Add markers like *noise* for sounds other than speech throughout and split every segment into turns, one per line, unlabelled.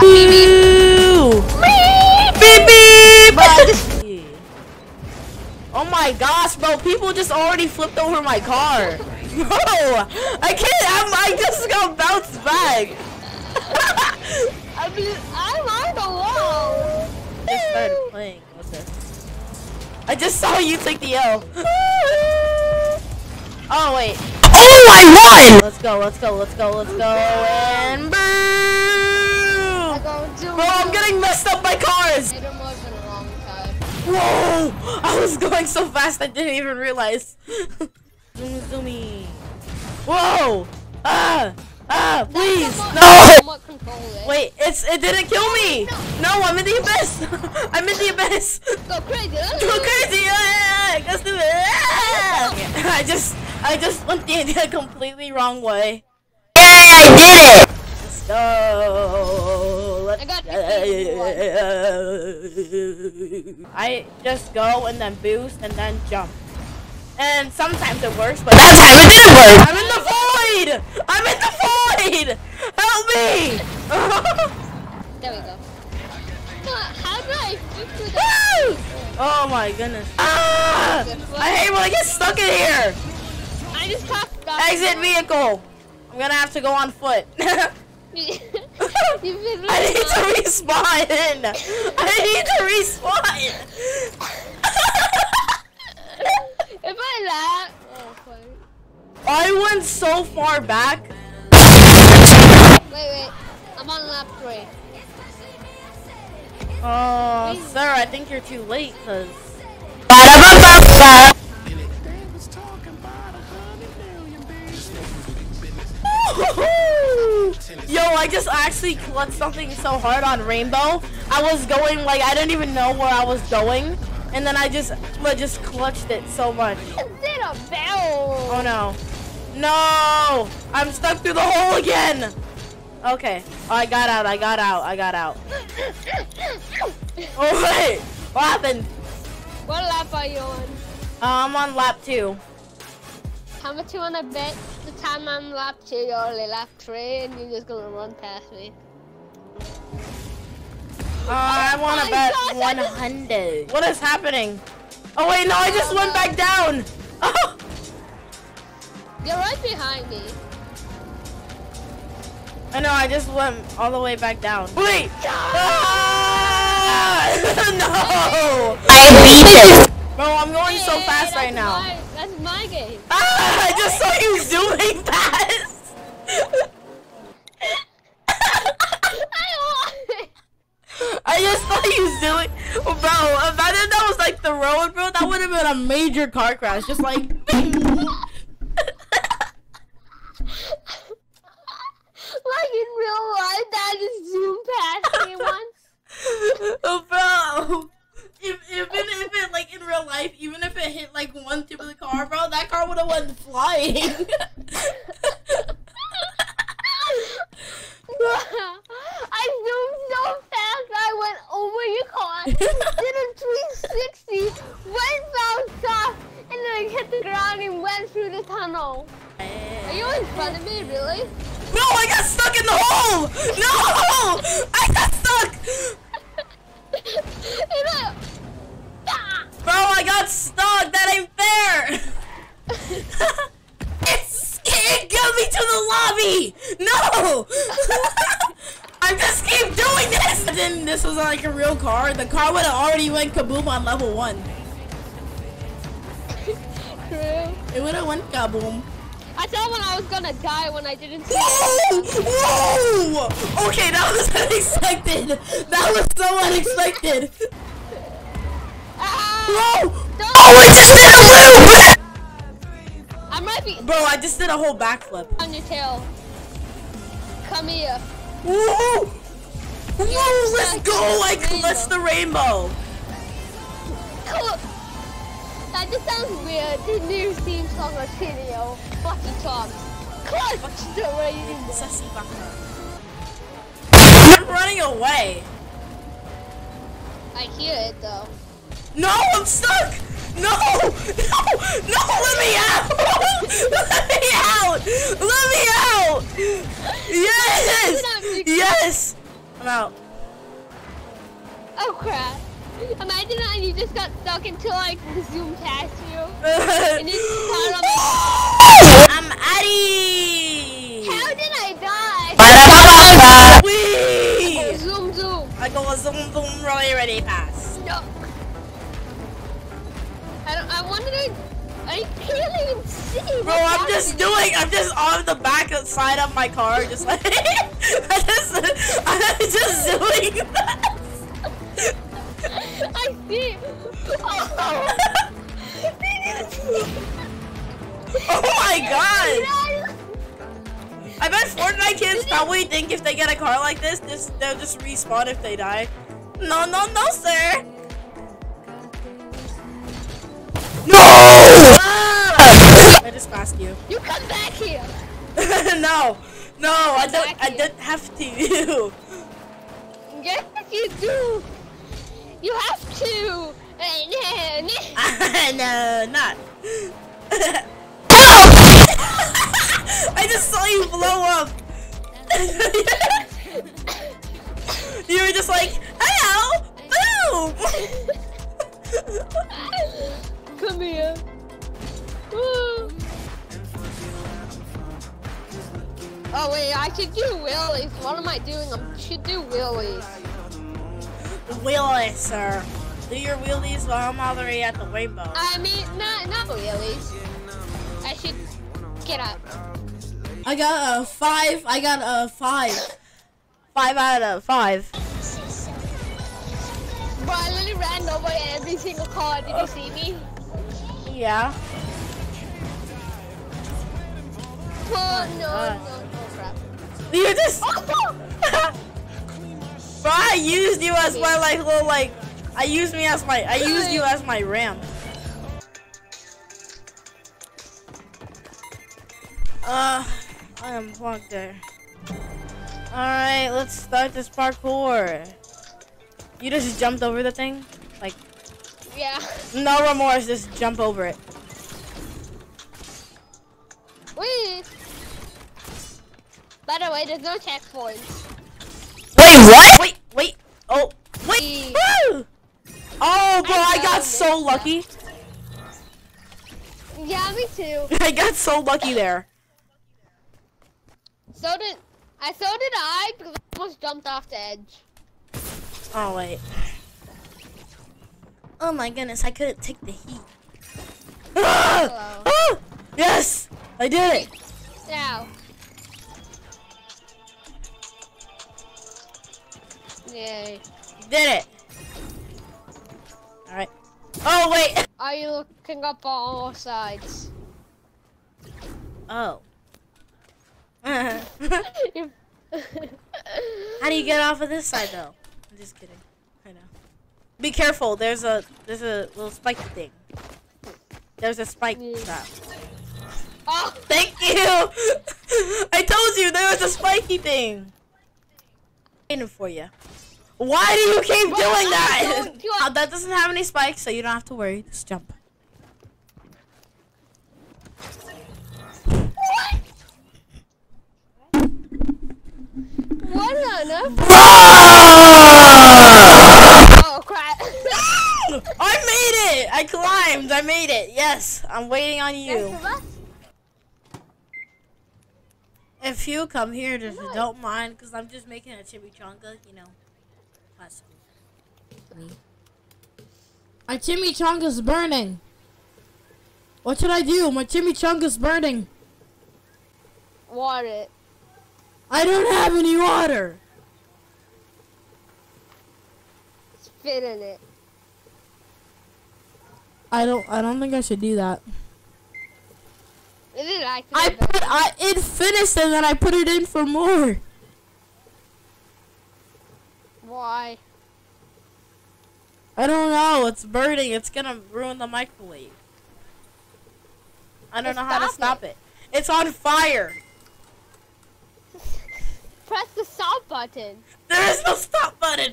Beep beep.
Bro, I *laughs*
Oh my gosh, bro! People just already flipped over my car. *laughs* Bro, I can't. I'm, I just got bounced back. *laughs*
I mean I'm on the wall.
I started playing. Okay. I just saw you take the L. oh wait.
Oh, I won!
Let's go. Let's go. Let's go. Let's go. And boom! Bro, I'm getting messed up by cars.
It was in wrong.
Whoa! I was going so fast I didn't even realize. Zoomy, zoomy. Whoa! Ah! Ah! Please! No!
Somewhat control it.
Wait, it's it didn't kill me. No, I'm in the abyss. *laughs* I'm in the abyss.
Go crazy.
Go crazy! Ah, Let's do it! Ah! I just I just went the, the completely wrong way.
I
just go and then boost and then jump. And sometimes it works, but that time it didn't work. I'm in the void. I'm in the void. Help me.
There we go. Uh, How do I flip through
oh my goodness. Ah! I hate when I get stuck in here.
I just talked about
Exit vehicle. I'm gonna have to go on foot. *laughs* *laughs*
You've been *laughs*
I need to
really
respawn. I need to *laughs* respawn.
If I laugh. Oh, fuck.
I went so far back.
Wait, wait. I'm on lap three.
Uh, oh, sir, I think you're too late, cause. Yo, I just actually clutched something so hard on Rainbow. I was going like I didn't even know where I was going, and then I just I just clutched it so much.
Instead of bell.
Oh no, no! I'm stuck through the hole again. Okay, oh, I got out. I got out. I got out. *coughs* Oh wait, what happened?
What lap are you on?
Uh, I'm on lap two.
How much you wanna bet the time I'm lap two, you're only lap three, and you're just gonna run past me?
Uh, I to bet
gosh, I
100. What is happening? Oh wait, no, I just went back down. Oh,
You're right behind me.
I know, I just went all the way back down. Wait! Ah! no!
I beat it.
Bro, I'm going so fast right now.
My game.
Ah, I just saw you zooming past. *laughs*
I.
I just saw you zooming. Bro, imagine that was like the road, bro. That would have been a major car crash. Just like *laughs*
in real life, that just zoomed past me once.
oh, bro. If, if, it, if it, like, in real life, even if it hit, like, one tip of the car, bro, that car would have went. *laughs*
I zoomed so fast, I went over your car, *laughs* did a 360, went bounced off, and then I hit the ground and went through the tunnel. Are you in front of me, really?
Bro, I got stuck in the hole! No! I got stuck! *laughs*
Ah!
Bro, I got stuck! That ain't fair! It's, it got me to the lobby! No! *laughs* I just keep doing this! And then this was like a real car. The car would have already went kaboom on level one.
True.
It would have went kaboom.
I thought when I was gonna die when I didn't see it.
Whoa! Whoa! Okay, that was *laughs* unexpected. That was so unexpected.
Ah!
Whoa!
Don't-
Oh, did a loop!
I might be
Bro, I just did a whole backflip.
on your tail. Come here.
Whoa! Whoa, let's go! I clutched the rainbow.
Cool. That just sounds weird. The new theme song of Video. Fucking Tom. Clutch the rainbow.
Sassy fucker. I'm running away.
I hear it though.
No, I'm stuck! No! *laughs* No! Let me out! Let me out! Let me out! Yes! Yes! I'm out.
Oh crap. Imagine that you just got stuck until like zoom past you. *laughs* And it's caught on the- *laughs*
I'm Addy!
How did I die?
Ba-da-ba-ba-ba.
Whee!
Zoom zoom.
I go zoom zoom really really fast.
No. I don't I wanted to I can't even see.
Bro, I'm just doing. I'm just on the back side of my car, just like *laughs* I just, I'm just doing.
I see. Oh.
oh my god! I bet Fortnite kids probably think if they get a car like this, just they'll just respawn if they die. No, no, no, sir. No! Ah! I just passed you.
You come back here. *laughs*
no, no, I don't. I didn't have to.
Yes, you do. You have to. *laughs*
no, not. *laughs* *laughs* I just saw you blow up.
Oh wait, I should do wheelies. What am I doing? I should do wheelies.
Wheelies, sir. Do your wheelies while I'm already at the rainbow.
I mean, not not wheelies. I should get up.
I got a five. I got a five. Five out of five.
Bro, I literally ran over every single car. Did you see me?
Yeah.
Oh no,
God.
no.
You just. *laughs* Bro, I used you as my like little like. I used me as my. I used you as my ram. Uh, I am plugged there. All right, let's start this parkour. You just jumped over the thing, like
yeah.
no remorse. Just jump over it.
There's no checkpoints.
Wait, what?
Wait, wait. Oh, wait.
Wait.
Woo! Oh, bro, I
I
got so
this
lucky.
Yeah, me too. *laughs*
I got so lucky there.
So did I. So did I because I almost jumped off the edge.
Oh wait. Oh my goodness, I couldn't take the heat. Ah! Ah! Yes, I did it.
Now. Yay.
Did it. All right. Oh wait. *laughs*
Are you looking up on all sides?
Oh. *laughs* How do you get off of this side though? I'm just kidding. I know. Be careful. There's a there's a little spiky thing. There's a spike
Yeah.
trap.
oh,
Thank you. *laughs* I told you there was a spiky thing. Waiting for you. Why do you keep
Well,
doing that? *laughs* that doesn't have any spikes, so you don't have to worry. Just jump.
what on earth?
Bro!
Oh crap! *laughs*
I made it! I climbed. I made it. Yes, I'm waiting on you.
That's the best.
If you come here, just
What?
don't mind, cause I'm just making a chimichanga. You know, classic. Me.
My chimichanga's burning. What should I do? My chimichanga's burning.
Water it?
I don't have any water.
Spit in it.
I don't. I don't think I should do that.
Is it like
I put. I it finished and then I put it in for more.
Why?
I don't know. It's burning. It's gonna ruin the microwave. I don't know how to
stop
stop it. It's on fire. *laughs*
Press the stop button.
There is no stop button.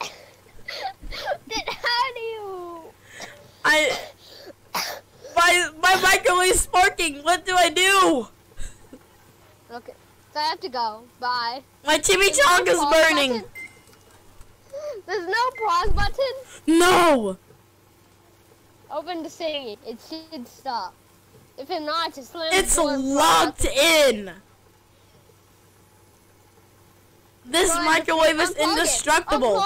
then how do you?
I my is sparking. What do I do?
Okay. So I have to go. Bye.
My chimichanga is burning.
button? *laughs* There's no pause button.
No.
Open the thingy. It should stop. If it not, just slam
It's locked in. This
Go
microwave is indestructible.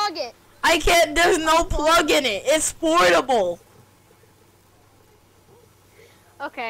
I can't, there's no plug in it. It's portable.
Okay.